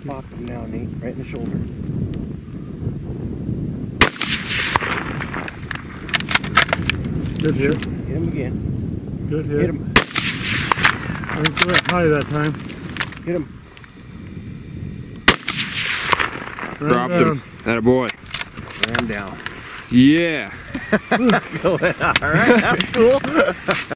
Pop him now, Nate, right in the shoulder. Good hit. Hit him again. Good hit. Hit him. I think he went high that time. Hit him. Dropped him. That a boy. Ran down. Yeah. All right, that's cool.